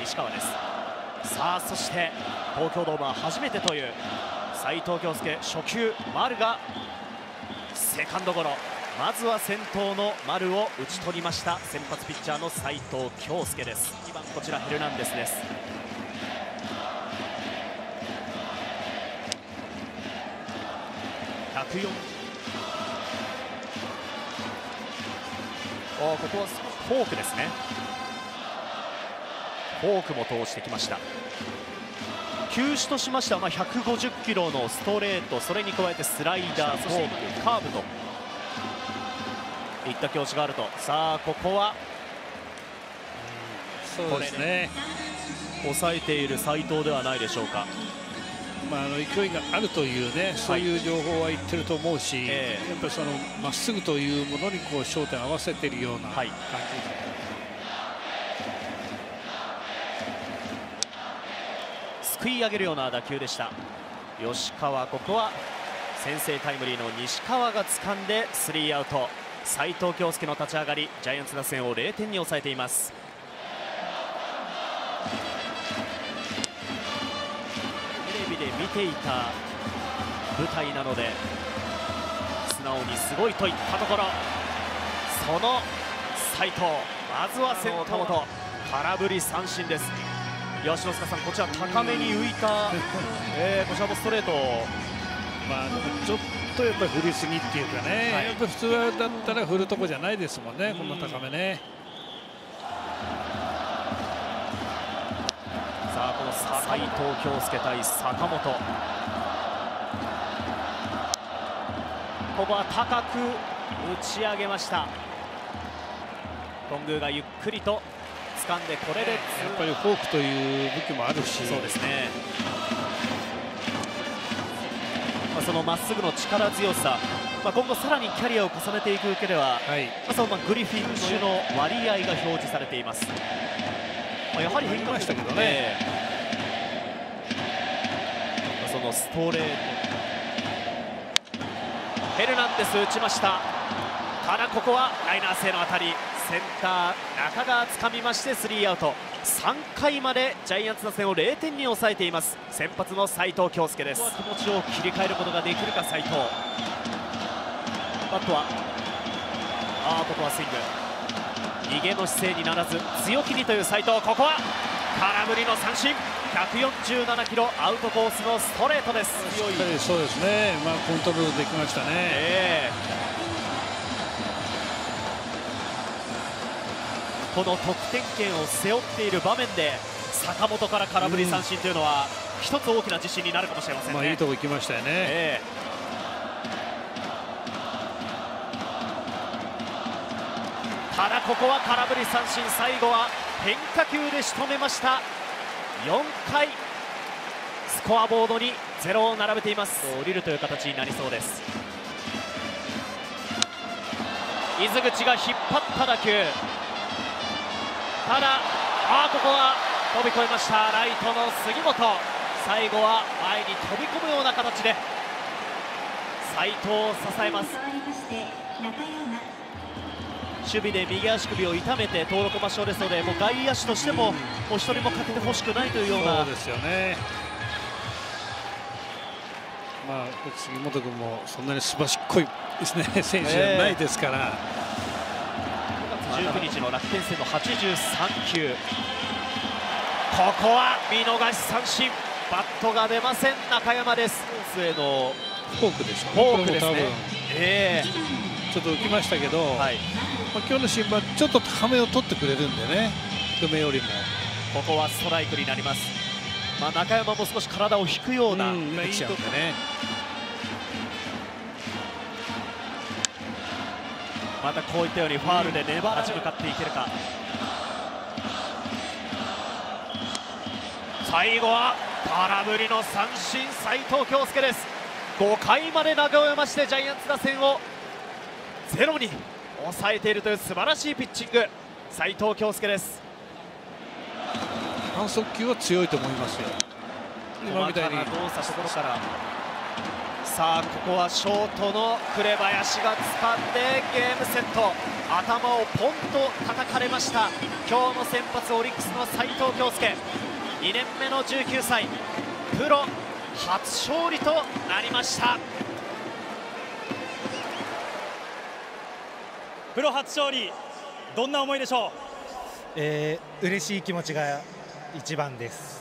西川です。さあそして東京ドームは初めてという斉藤京介初球丸がセカンドゴロ。まずは先頭の丸を打ち取りました先発ピッチャーの斉藤京介です。2番こちらヘルナンデスです。104おここはフォークですね。フォークも通してきました。球種としましてはまあ150キロのストレートそれに加えてスライダーフォークカーブといった境地があると。さあここはそうですね。抑えている斉藤ではないでしょうか。まあ、あの勢いがあるというね、そういう情報は言ってると思うし、えーやっぱりそのまっすぐというものにこう焦点を合わせているような感はいすくい上げるような打球でした。吉川ここは先制タイムリーの西川が掴んでスリーアウト。斉藤京介の立ち上がりジャイアンツ打線を0点に抑えています。テレビで見ていた舞台なので素直にすごいといったところ。その斉藤まずは先頭と空振り三振です。吉野塚さんこちら高めに浮いた、えーこちらもストレート。まあ、ちょっとやっぱり振りすぎっていうかね、はい。やっぱり普通はだったら振るとこじゃないですもんね、こんな高めね。さあこの斉藤京介対坂本。ここは高く打ち上げました。頓宮がゆっくりと掴んでこれでやっぱりフォークという武器もあるし、そうですね、まあ、そのまっすぐの力強さ、まあ、今後さらにキャリアを重ねていく上では、はい、まあ、そのまあグリフィン種の割合が表示されています、まあ、やはり変化ましたけどね。そのストレート。ヘルナンデス打ちました。ただここはライナー性の当たりセンター中川掴みましてスリーアウト。3回までジャイアンツ打線を0点に抑えています。先発の斉藤京介です。気持ちを切り替えることができるか斉藤。バットはああここはスイング。逃げの姿勢にならず強気にという斉藤。ここは空振りの三振。147キロアウトコースのストレートです。強い。そうですね、まあ、コントロールできましたね。ええこの得点圏を背負っている場面で坂本から空振り三振というのは、一つ大きな自信になるかもしれませんね。まあ、いいとこ行きましたよね。ええ。ただここは空振り三振最後は変化球で仕留めました。4回スコアボードに0を並べています。降りるという形になりそうです。伊豆口が引っ張った打球ただあここは飛び越えました。ライトの杉本。最後は前に飛び込むような形で斉藤を支えます。守備で右足首を痛めて登録抹消ですのでもう外野手としてももう一人もかけてほしくないというような。そうですよね。まあ、杉本君もそんなにすばしっこいですね。選手じゃないですから、5月19日の楽天戦の83球。ここは見逃し三振。バットが出ません。中山です。コースへのフォークでしょうフォークですねえ多分ちょっと浮きましたけど、えはい。まあ、今日の審判ちょっと高めを取ってくれるんでね。低めよりも。ここはストライクになります、まあ、中山も少し体を引くようなうんピッチャーでねまたこういったようにファールで粘ら立ち向かっていけるか。最後は空振りの三振斉藤京介です。5回まで投げ終えましてジャイアンツ打線をゼロに抑えているという素晴らしいピッチング。斉藤京介です。反則球は強いと思いますよ。今みたいに動作ところからさあここはショートの紅林が掴んでゲームセット。頭をポンと叩かれました。今日の先発オリックスの斉藤京介。2年目の19歳。プロ初勝利となりました。プロ初勝利。どんな思いでしょう、えー、嬉しい気持ちが一番です